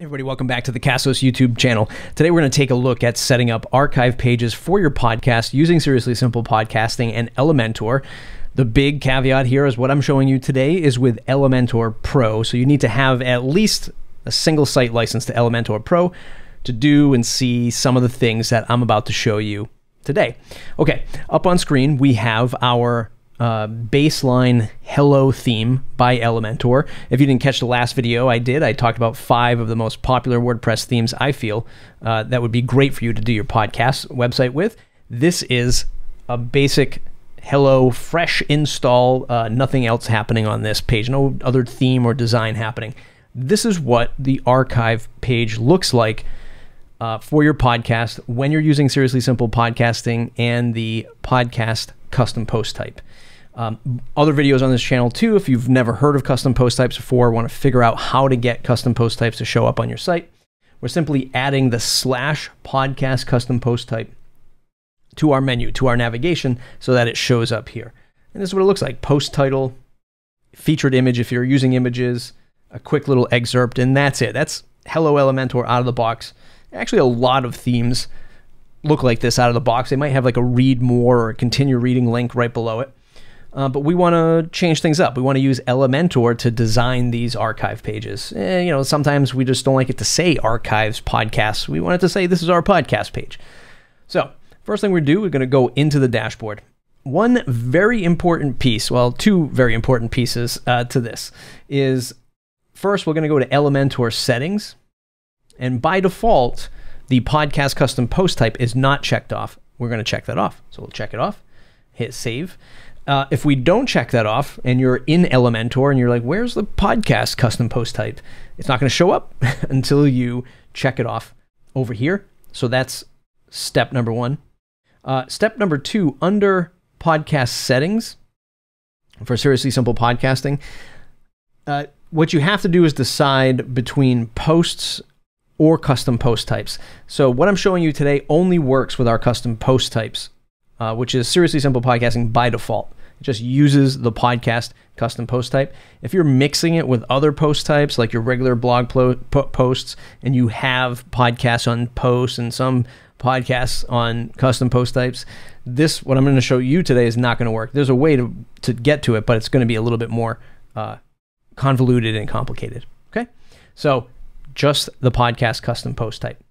Everybody, welcome back to the Castos YouTube channel. Today, we're going to take a look at setting up archive pages for your podcast using Seriously Simple Podcasting and Elementor. The big caveat here is what I'm showing you today is with Elementor Pro. So you need to have at least a single site license to Elementor Pro to do and see some of the things that I'm about to show you today. Okay, up on screen, we have our uh, baseline hello theme by Elementor. If you didn't catch the last video I did, I talked about five of the most popular WordPress themes I feel uh, that would be great for you to do your podcast website with. This is a basic hello fresh install, uh, nothing else happening on this page, no other theme or design happening. This is what the archive page looks like uh, for your podcast when you're using Seriously Simple Podcasting and the podcast custom post type. Um, other videos on this channel too. If you've never heard of custom post types before, want to figure out how to get custom post types to show up on your site, we're simply adding the slash podcast custom post type to our menu, to our navigation, so that it shows up here. And this is what it looks like post title, featured image if you're using images, a quick little excerpt, and that's it. That's Hello Elementor out of the box. Actually, a lot of themes look like this out of the box. They might have like a read more or continue reading link right below it. Uh, but we want to change things up. We want to use Elementor to design these archive pages. Eh, you know, sometimes we just don't like it to say archives podcasts. We want it to say this is our podcast page. So, first thing we do, we're going to go into the dashboard. One very important piece, well, two very important pieces uh, to this is first, we're going to go to Elementor settings. And by default, the podcast custom post type is not checked off. We're going to check that off. So we'll check it off, hit save. Uh, if we don't check that off and you're in Elementor and you're like, where's the podcast custom post type? It's not going to show up until you check it off over here. So that's step number one. Uh, step number two, under podcast settings for Seriously Simple Podcasting, uh, what you have to do is decide between posts or custom post types. So what I'm showing you today only works with our custom post types, uh, which is Seriously Simple Podcasting by default. It just uses the podcast custom post type. If you're mixing it with other post types, like your regular blog posts, and you have podcasts on posts and some podcasts on custom post types, this, what I'm going to show you today, is not going to work. There's a way to, to get to it, but it's going to be a little bit more uh, convoluted and complicated. Okay. So just the podcast custom post type.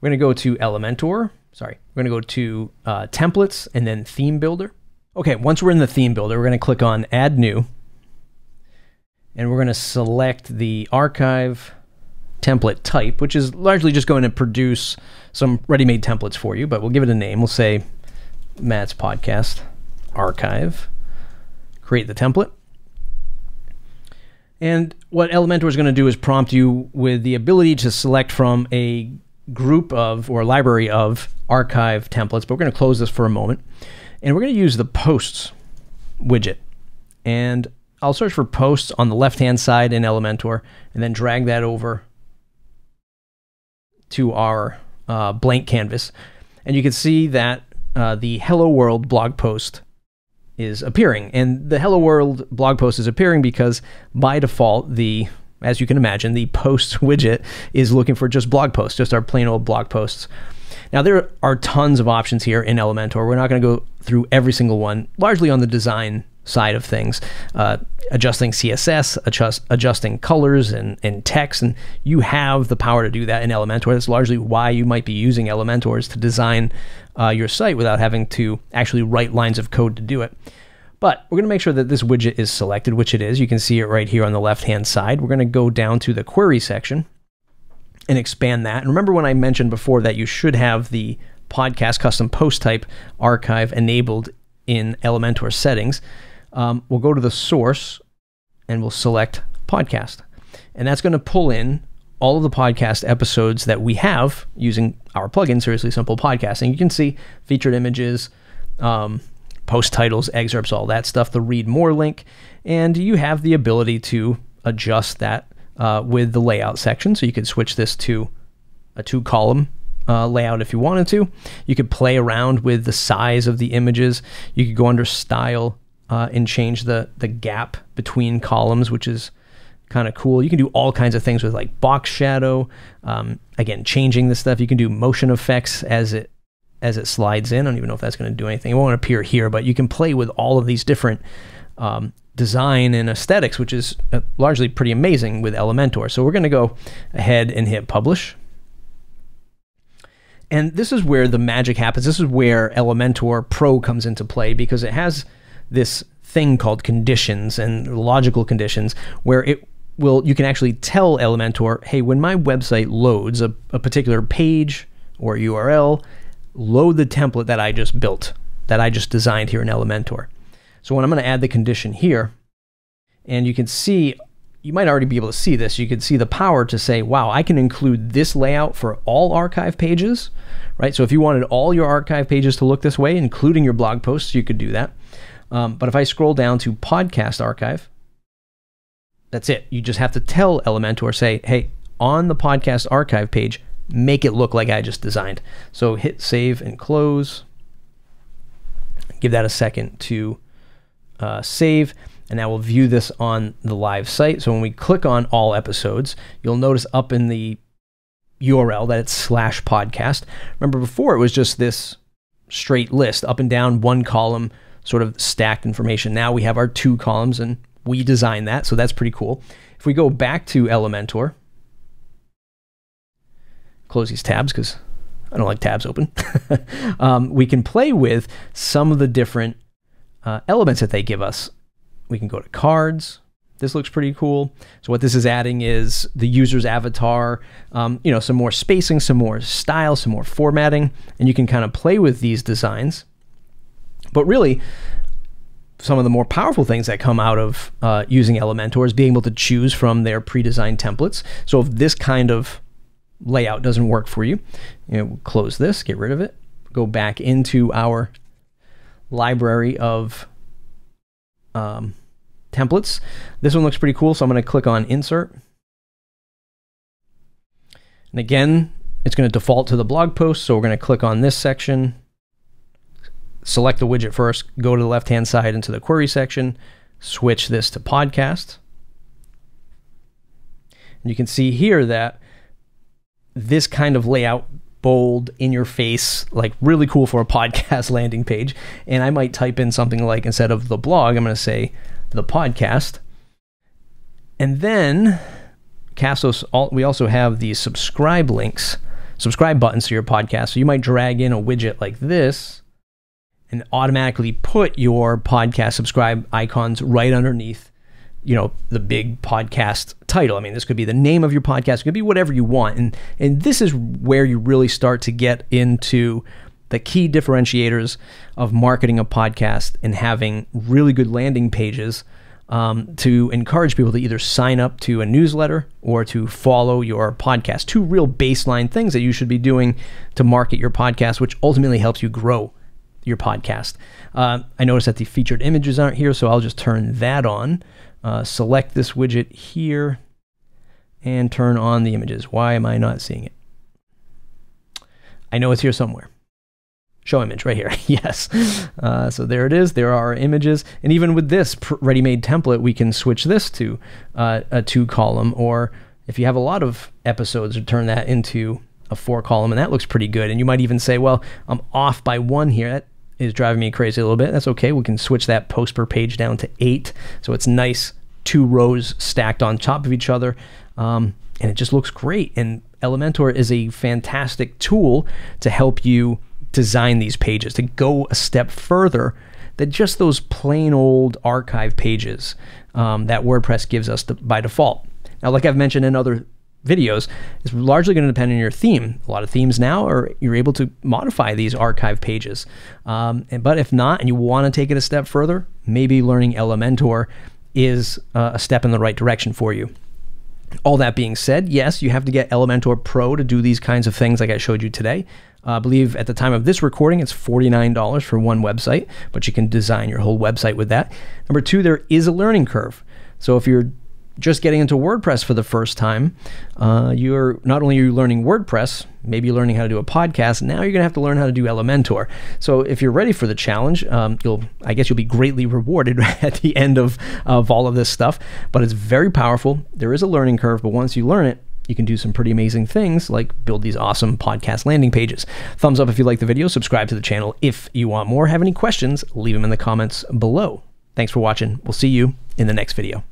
We're going to go to Elementor. Sorry. We're going to go to uh, templates and then theme builder. Okay, once we're in the theme builder, we're going to click on Add New. And we're going to select the archive template type, which is largely just going to produce some ready-made templates for you, but we'll give it a name. We'll say Matt's Podcast Archive. Create the template. And what Elementor is going to do is prompt you with the ability to select from a group of or library of archive templates, but we're going to close this for a moment. And we're going to use the posts widget. And I'll search for posts on the left-hand side in Elementor and then drag that over to our uh, blank canvas. And you can see that uh, the Hello World blog post is appearing. And the Hello World blog post is appearing because by default, the as you can imagine, the posts widget is looking for just blog posts, just our plain old blog posts. Now, there are tons of options here in Elementor. We're not going to go through every single one, largely on the design side of things, uh, adjusting CSS, adjust, adjusting colors and, and text, and you have the power to do that in Elementor. That's largely why you might be using Elementor is to design uh, your site without having to actually write lines of code to do it. But we're going to make sure that this widget is selected, which it is. You can see it right here on the left-hand side. We're going to go down to the query section and expand that. And remember when I mentioned before that you should have the podcast custom post type archive enabled in Elementor settings. Um, we'll go to the source and we'll select podcast. And that's going to pull in all of the podcast episodes that we have using our plugin, Seriously Simple Podcasting. You can see featured images, um, post titles, excerpts, all that stuff, the read more link, and you have the ability to adjust that uh, with the layout section. So you could switch this to a two column uh, layout if you wanted to. You could play around with the size of the images. You could go under style uh, and change the, the gap between columns, which is kind of cool. You can do all kinds of things with like box shadow. Um, again, changing this stuff. You can do motion effects as it as it slides in. I don't even know if that's going to do anything. It won't appear here, but you can play with all of these different um, design and aesthetics, which is uh, largely pretty amazing with Elementor. So we're going to go ahead and hit publish. And this is where the magic happens. This is where Elementor Pro comes into play because it has this thing called conditions and logical conditions where it will you can actually tell Elementor, hey, when my website loads a, a particular page or URL, load the template that I just built, that I just designed here in Elementor. So when I'm going to add the condition here, and you can see, you might already be able to see this. You can see the power to say, wow, I can include this layout for all archive pages, right? So if you wanted all your archive pages to look this way, including your blog posts, you could do that. Um, but if I scroll down to podcast archive, that's it. You just have to tell Elementor, say, hey, on the podcast archive page, make it look like I just designed. So hit save and close. Give that a second to uh, save, and that will view this on the live site. So when we click on all episodes, you'll notice up in the URL that it's slash podcast. Remember before it was just this straight list up and down, one column, sort of stacked information. Now we have our two columns and we designed that, so that's pretty cool. If we go back to Elementor, close these tabs because I don't like tabs open. um, we can play with some of the different uh, elements that they give us. We can go to cards. This looks pretty cool. So what this is adding is the user's avatar, um, you know, some more spacing, some more style, some more formatting, and you can kind of play with these designs. But really, some of the more powerful things that come out of uh, using Elementor is being able to choose from their pre-designed templates. So if this kind of layout doesn't work for you, you know, close this, get rid of it, go back into our library of um, templates. This one looks pretty cool, so I'm going to click on Insert. And again, it's going to default to the blog post, so we're going to click on this section, select the widget first, go to the left-hand side into the query section, switch this to podcast. And you can see here that this kind of layout bold, in your face, like really cool for a podcast landing page. And I might type in something like instead of the blog, I'm going to say the podcast. And then Castos, we also have the subscribe links, subscribe buttons to your podcast. So you might drag in a widget like this and automatically put your podcast subscribe icons right underneath you know the big podcast title. I mean, this could be the name of your podcast. It could be whatever you want, and and this is where you really start to get into the key differentiators of marketing a podcast and having really good landing pages um, to encourage people to either sign up to a newsletter or to follow your podcast. Two real baseline things that you should be doing to market your podcast, which ultimately helps you grow your podcast. Uh, I noticed that the featured images aren't here, so I'll just turn that on uh, select this widget here and turn on the images. Why am I not seeing it? I know it's here somewhere. Show image right here. yes. Uh, so there it is. There are images. And even with this ready-made template, we can switch this to uh, a two column, or if you have a lot of episodes, turn that into a four column, and that looks pretty good. And you might even say, well, I'm off by one here. That is driving me crazy a little bit. That's okay. We can switch that post per page down to eight. So it's nice, two rows stacked on top of each other. Um, and it just looks great. And Elementor is a fantastic tool to help you design these pages, to go a step further than just those plain old archive pages um, that WordPress gives us by default. Now, like I've mentioned in other videos it's largely going to depend on your theme. A lot of themes now are you're able to modify these archive pages. Um, and, but if not, and you want to take it a step further, maybe learning Elementor is uh, a step in the right direction for you. All that being said, yes, you have to get Elementor Pro to do these kinds of things like I showed you today. Uh, I believe at the time of this recording, it's $49 for one website, but you can design your whole website with that. Number two, there is a learning curve. So if you're just getting into WordPress for the first time, uh, you're not only are you learning WordPress, maybe you're learning how to do a podcast. Now you're going to have to learn how to do Elementor. So if you're ready for the challenge, um, you'll I guess you'll be greatly rewarded at the end of of all of this stuff. But it's very powerful. There is a learning curve, but once you learn it, you can do some pretty amazing things like build these awesome podcast landing pages. Thumbs up if you like the video, subscribe to the channel if you want more. Have any questions, leave them in the comments below. Thanks for watching. We'll see you in the next video.